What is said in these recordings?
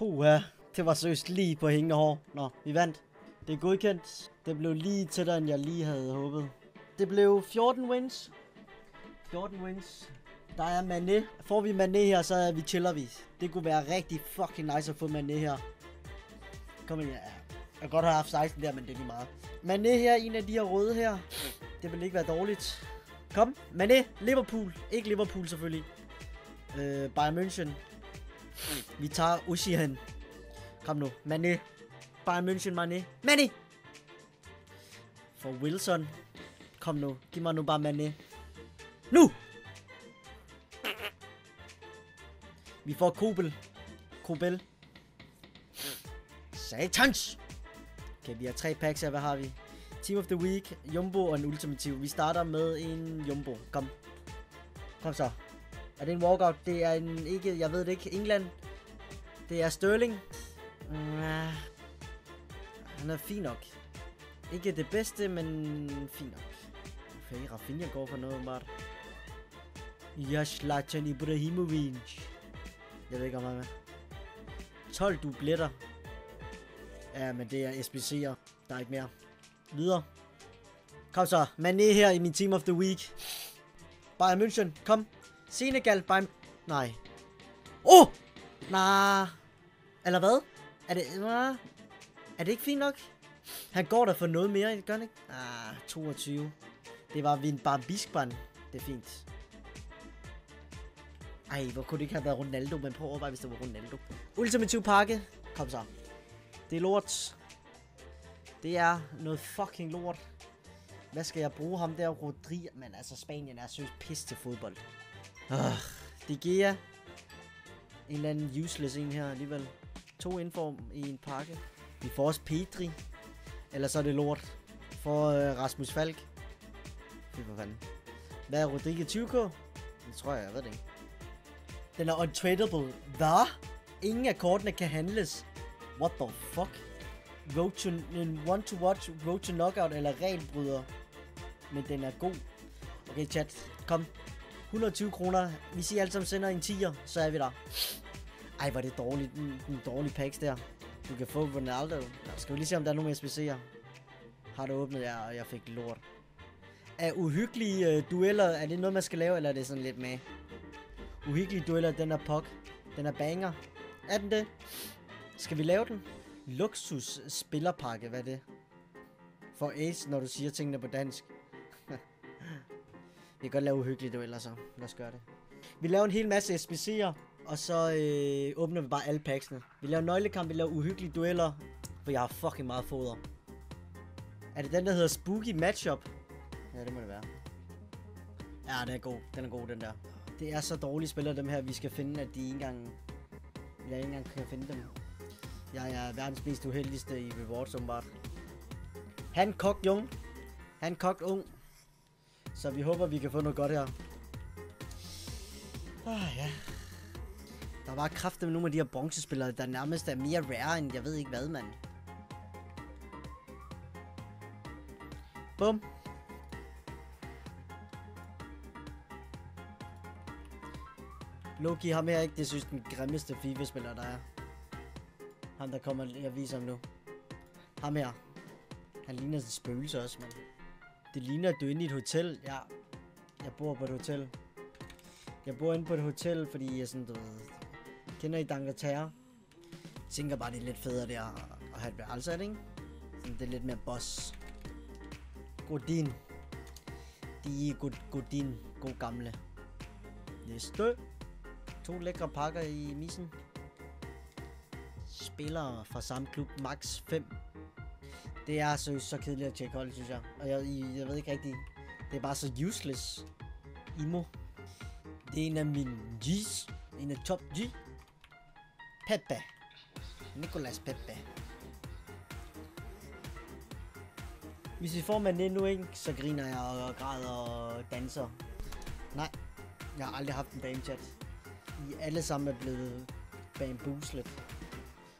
Puha, det var seriøst lige på hængende hår. Nå, vi vandt. Det er godkendt. Det blev lige tættere, end jeg lige havde håbet. Det blev 14 wins. 14 wins. Der er Mané. Får vi Mané her, så er vi chiller vi. Det kunne være rigtig fucking nice at få Mané her. Kom ind, ja. Jeg kan godt have haft 16 der, men det er lige meget. Mané her, en af de her røde her. Det vil ikke være dårligt. Kom, Mané, Liverpool. Ikke Liverpool selvfølgelig. Øh, Bayern München. Vi tager Ocean. Kom nu, Mané. Bayern München, Mané. Mané! For Wilson. Kom nu, giv mig nu bare Mané. Nu! Vi får Kobel. Kobel. Satans! Okay, vi har tre packs her. Hvad har vi? Team of the Week, Jumbo og en ultimativ. Vi starter med en Jumbo. Kom. Kom så. Er det en walkout? Det er en ikke, jeg ved det ikke, England. Det er Sterling. Mm, han er fin nok. Ikke det bedste, men fin nok. Okay, Rafinha går for noget, Mart. Ja, Zlatan Ibrahimovic. Jeg ved ikke, om han er 12 dubletter. Ja, men det er SBC'er. Der er ikke mere. Videre. Kom så. Mané her i min Team of the Week. Bayern München. Kom. Senegal. Bayern... Nej. Oh! Nej. Eller hvad? Er det... Nah. Er det ikke fint nok? Han går der for noget mere, gør han ikke? Ah, 22. Det var Vin Bambisban. Det er fint. Ej, hvor kunne det ikke have været Ronaldo, men prøv at overveje, hvis det var Ronaldo. Ultimativ pakke. Kom så. Det er lort. Det er noget fucking lort. Hvad skal jeg bruge ham der, Rodri? Men altså, Spanien er søgt pis til fodbold. Uh, det giver En eller anden useless en her alligevel. To inform i en pakke. Vi får også Pedri. Eller så er det lort. For øh, Rasmus Falk. Fy for fanden. Hvad er Rodrigo 20k? Det tror jeg, jeg ved det ikke. Den er untradable. Hvad? Ingen af kortene kan handles. What the fuck? Road to, en one to watch, road to knockout eller regelbryder. Men den er god. Okay chat, kom. 120 kroner. Vi siger alle sammen sender en 10'er, så er vi der. Ej, var det dårligt. En, en dårlig packs der. Du kan få Ronaldo. Nå, skal vi lige se, om der er nogen SBC'er. Har du åbnet? jer, og jeg fik lort. Er uhyggelige uh, dueller, er det noget, man skal lave, eller er det sådan lidt med? Uhyggelige dueller, den er pok. Den er banger. Er den det? Skal vi lave den? Luksus spillerpakke, hvad er det? For Ace, når du siger tingene på dansk vi kan godt lave uhyggelige dueller, så lad os gøre det. Vi laver en hel masse SBC'er, og så øh, åbner vi bare alle packsene. Vi laver nøglekamp, vi laver uhyggelige dueller, for jeg har fucking meget foder. Er det den, der hedder Spooky Matchup? Ja, det må det være. Ja, den er god. Den er god, den der. Det er så dårlige spillere, dem her, vi skal finde, at de ikke engang... Jeg ikke engang kan finde dem. Jeg er verdens mest uheldigste i rewards, åbenbart. Han kogt jung. Han kogt ung. Så vi håber, vi kan få noget godt her. Ah, ja. Der var kraft med nogle af de her bronzespillere, der nærmest er mere rare end jeg ved ikke hvad, mand. Bum. Loki, ham her ikke, det synes den grimmeste FIFA-spiller, der er. Ham, der kommer, jeg viser ham nu. Ham her. Han ligner sin spøgelse også, mand. Det ligner, at du er inde i et hotel. Ja, jeg bor på et hotel. Jeg bor inde på et hotel, fordi jeg sådan, du ved... Kender I D'Angleterre? Jeg tænker bare, det er lidt federe der at have et værelse, det ikke? Sådan, det er lidt mere boss. Godin. De er god, Godin. God gamle. Næste. To lækre pakker i missen. Spillere fra samme klub. Max 5. Det er så, så kedeligt at tjekke hold, synes jeg. Og jeg, jeg ved ikke rigtigt. Det er bare så useless. Imo. Det er en af mine G's. En af top G. Pepe. Nicolas Pepe. Hvis vi får manden nu, ikke, så griner jeg og græder og danser. Nej, jeg har aldrig haft en damechat. I alle sammen er blevet bamboozlet.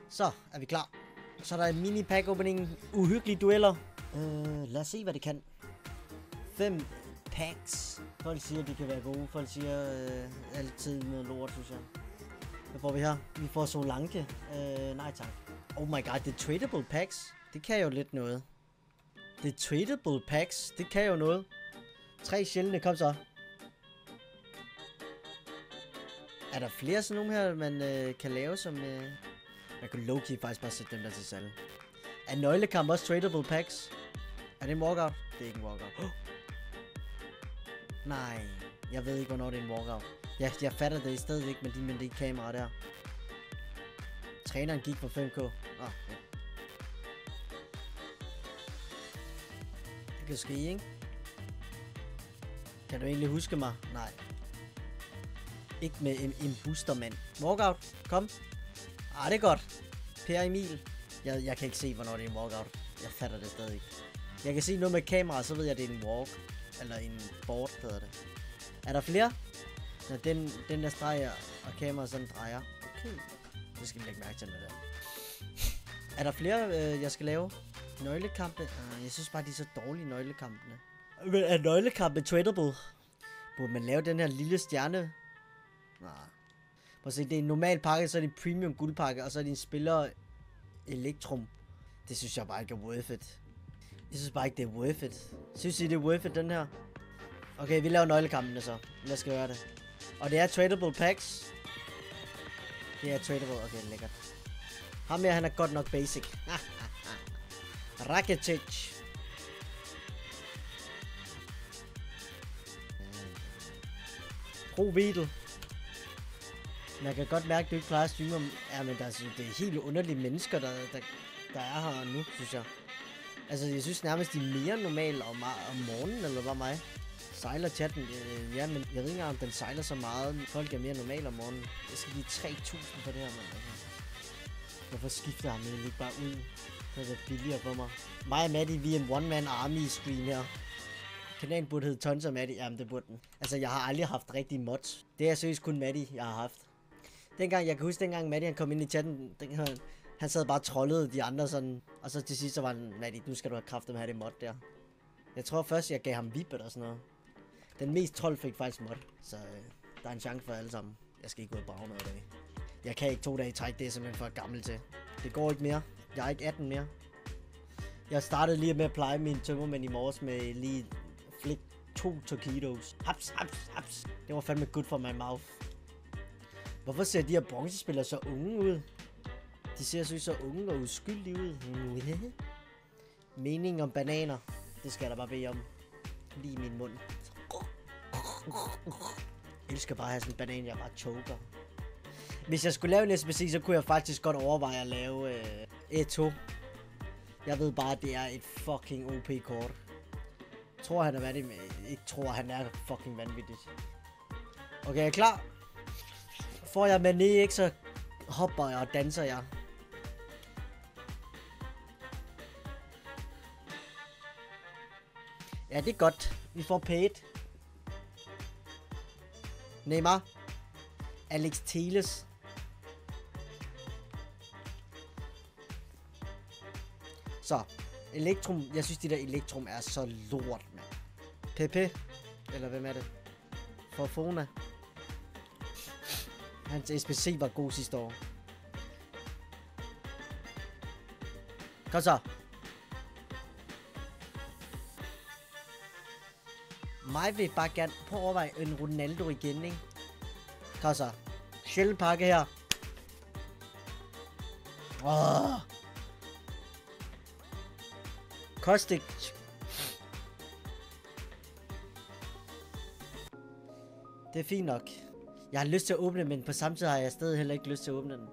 Så er vi klar. Så er der en mini pack opening. Uhyggelige dueller. Øh, lad os se, hvad det kan. Fem packs. Folk siger, at de kan være gode. Folk siger øh, altid noget lort, synes jeg. Hvad får vi her? Vi får Solanke. Øh, nej tak. Oh my god, det er tradable packs. Det kan jo lidt noget. Det er tradable packs. Det kan jo noget. Tre sjældne, kom så. Er der flere sådan nogle her, man øh, kan lave som... Øh... Man kan low faktisk bare sætte dem der til salg. Er nøglekamp også tradable packs? Er det en walkout? Det er ikke en walkout. Oh. Nej, jeg ved ikke, hvornår det er en walkout. Ja, jeg fatter det i stedet ikke med de, med de kameraer der. Træneren gik for 5k. Ah, ja. Det kan ske, ikke? Kan du egentlig huske mig? Nej. Ikke med en, en boostermand. Walkout, kom. Ah, det er godt. Per Emil. Jeg, jeg kan ikke se, hvornår det er en walkout. Jeg fatter det stadig ikke. Jeg kan se noget med kamera, så ved jeg, at det er en walk. Eller en board, hedder det. Er der flere? Når den, den der streger, og kameraet sådan drejer. Okay. Det skal vi lægge mærke til med det. Er der flere, øh, jeg skal lave? Nøglekampe? Uh, jeg synes bare, de er så dårlige, nøglekampene. Men er nøglekampe tradable? Burde man lave den her lille stjerne? Nej. Prøv at se, det er en normal pakke, så er det en premium guldpakke, og så er det en spiller Elektrum. Det synes jeg bare ikke er worth it. Jeg synes bare ikke, det er worth it. Synes I, det er worth it, den her? Okay, vi laver nøglekampene så. Lad os gøre det. Og det er tradable packs. Det er tradable. Okay, lækkert. Ham her, han er godt nok basic. Rakitic. Pro Videl. Altså, jeg kan godt mærke, at du ikke plejer at streame om... Ja, men der altså, det er helt underlige mennesker, der, der, der er her nu, synes jeg. Altså, jeg synes nærmest, de er mere normale om, om morgenen, eller hvad mig? Sejler chatten? Øh, ja, men jeg ved ikke om den sejler så meget. Folk er mere normale om morgenen. Jeg skal give 3.000 for det her, mand. Altså. Hvorfor skifter han ikke bare ud? Det er billigere for mig. Mig og Maddie, vi er en one-man army stream her. Kanalen burde hedde Tons og Maddie. Jamen, det burde den. Altså, jeg har aldrig haft rigtig mods. Det er seriøst kun Maddie, jeg har haft. Dengang, jeg kan huske dengang Maddie han kom ind i chatten, den, han, han sad bare trollede de andre sådan. Og så til sidst så var han, Maddie, nu skal du have kraft med at have det mod der. Jeg tror først, jeg gav ham vip eller sådan noget. Den mest trold fik faktisk mod. Så øh, der er en chance for alle sammen. Jeg skal ikke ud og brage noget i dag. Jeg kan ikke to dage i træk, det er simpelthen for gammel til. Det går ikke mere. Jeg er ikke 18 mere. Jeg startede lige med at pleje min tømmermænd i morges med lige flik to taquitos. Haps, haps, haps. Det var fandme good for my mouth. Hvorfor ser de her bronzespillere så unge ud? De ser så, så unge og uskyldige ud. Mening om bananer. Det skal jeg da bare bede om. Lige i min mund. Jeg elsker bare at have sådan en banan, jeg bare choker. Hvis jeg skulle lave en SBC, så kunne jeg faktisk godt overveje at lave øh, Eto. Jeg ved bare, at det er et fucking OP-kort. Tror han er vanvittig, ikke tror han er fucking vanvittigt. Okay, jeg er klar. Får jeg mané, ikke, så hopper jeg og danser jeg. Ja, det er godt. Vi får paid. Neymar. Alex Teles. Så. Elektrum. Jeg synes, de der Elektrum er så lort, mand. PP. Eller hvem er det? Fona. Hans SPC var god sidste år. Kom så. Mig vil bare gerne på at overveje en Ronaldo igen, ikke? Kom så. Sjældent pakke her. Åh. Kostik. Det er fint nok. Jeg har lyst til at åbne men på samme tid har jeg stadig heller ikke lyst til at åbne den.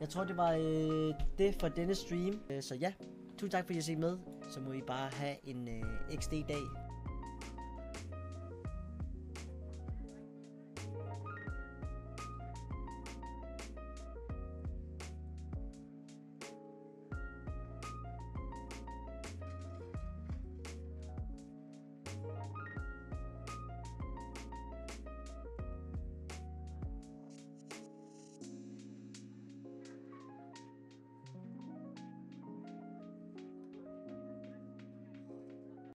Jeg tror, det var øh, det for denne stream. Øh, så ja, tusind tak fordi I har set med. Så må I bare have en øh, XD-dag.